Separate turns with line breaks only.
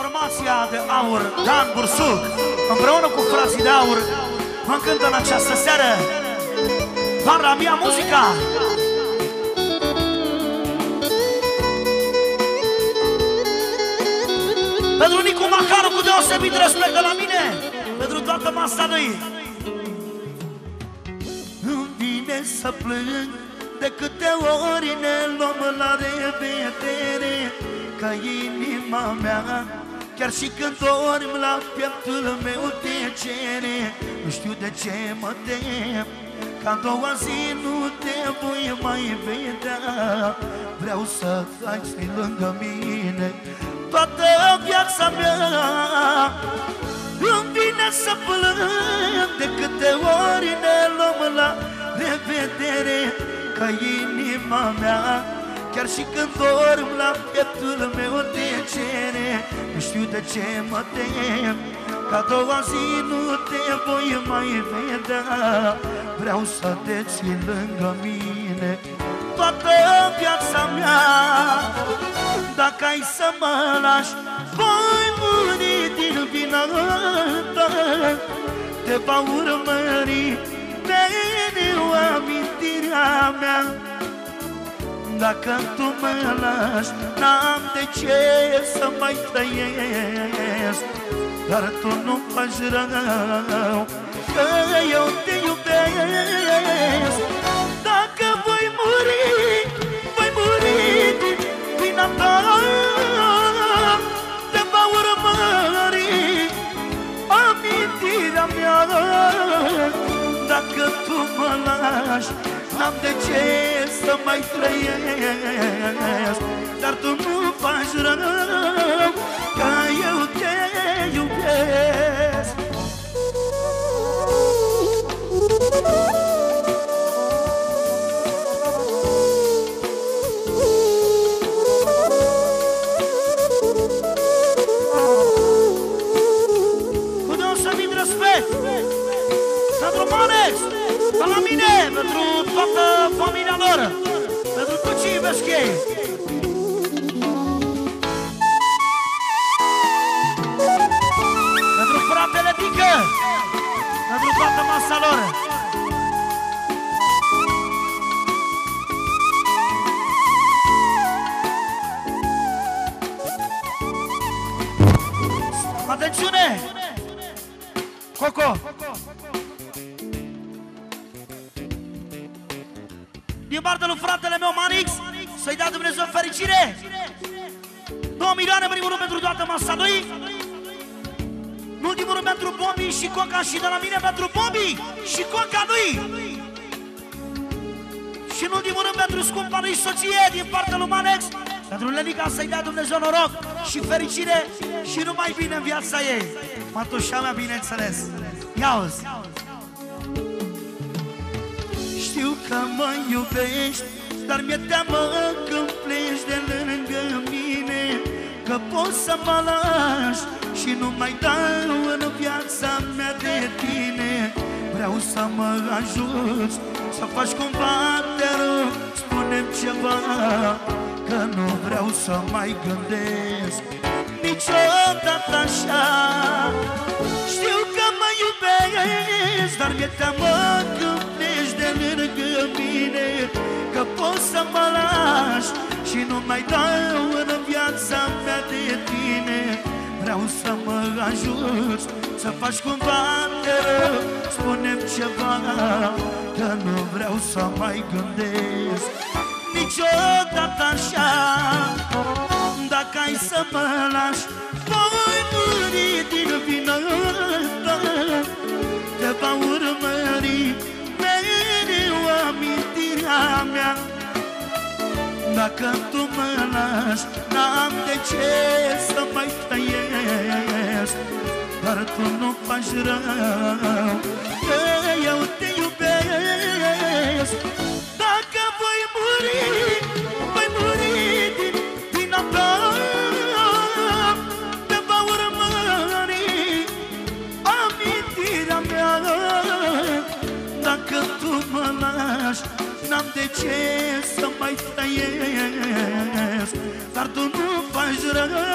Formația de aur Dan Bursuc. Împreună cu frații de aur Mă cântă în această seară. Vara mea muzica. Pentru Nicu Macaru cu deosebit respect de la mine. Pentru toată masa lui. Îmi vine să plâng De câte ori ne luăm la revedere Că inima mea Chiar și când dorm la pieptul meu te cere. Nu știu de ce mă tem Ca a doua zi nu te voi mai vedea. Vreau să ai lângă mine toată viața mea. Îmi vine să plâng de câte ori ne luăm la revedere Ca inima mea Chiar și când dorm la pieptul meu te cere Nu știu de ce mă tem. Ca doua zi nu te voi mai vedea. Vreau să te ții lângă mine Toată viața mea. Dacă ai să mă lași Voi muri din vina ta. Te va urmări mereu amintirea mea Dacă tu mă lași N-am de ce să mai trăiesc. Dar tu nu faci rău Că eu te iubesc. Dacă voi muri lumina ta. Te va urmări amintirea mea. Dacă tu mă lași N-am de ce să mai trăiesc toată masa lor. Atențiune! Coco! Din partea lui fratele meu Manix Să-i dea Dumnezeu fericire 2 milioane primul rând pentru toată masa lui Nu ultimul rând pentru Bobby și Coca și de la mine pentru Bobby și Coca lui. Și în ultimul rând pentru scumpa lui soție din partea lui Manex Pentru Lenica să-i dea Dumnezeu noroc și fericire și numai bine în viața ei. Matușa mea, bineînțeles. Ia-uzi știu că mă iubești Dar mi-e teamă când pleci de lângă mine Că poți să mă lași și nu mai dau în viața mea de tine. Vreau să mă ajuți, să faci cumva, te rog spune ceva Că nu vreau să mai gândesc niciodată așa. Știu că mă iubesc, dar mi-e teamă când lângă mine Că poți să mă lași Și nu mai dau în viața mea de tine. Vreau să mă ajut Să faci cumva te rău. Spune ceva Că nu vreau să mai gândesc. Niciodată așa Dacă ai să mă lași Voi muri din vină. Te va urmări amintirea mea. Dacă tu mă lași, n-am de ce Dar tu nu faci rău, că eu te iubesc. Dacă voi muri, voi muri din vina ta Te va urmări amintirea mea. Dacă tu mă lași N-am de ce să mai trăiesc. Dar tu nu faci rău